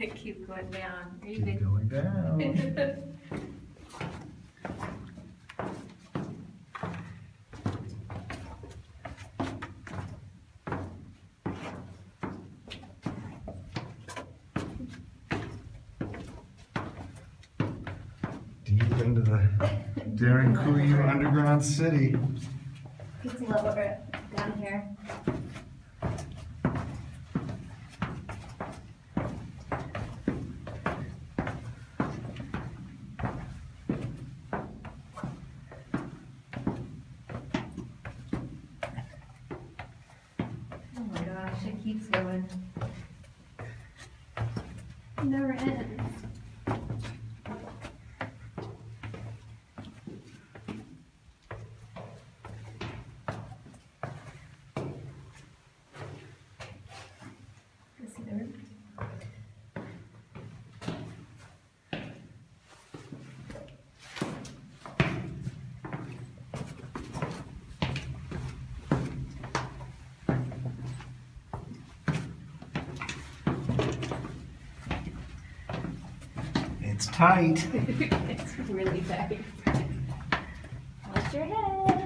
going down. Are you Keep big? going down. Deep into the Derinkuyu underground city. It's lower down here. Gosh, it keeps going. Never ends. It's tight. It's really tight. Watch your head.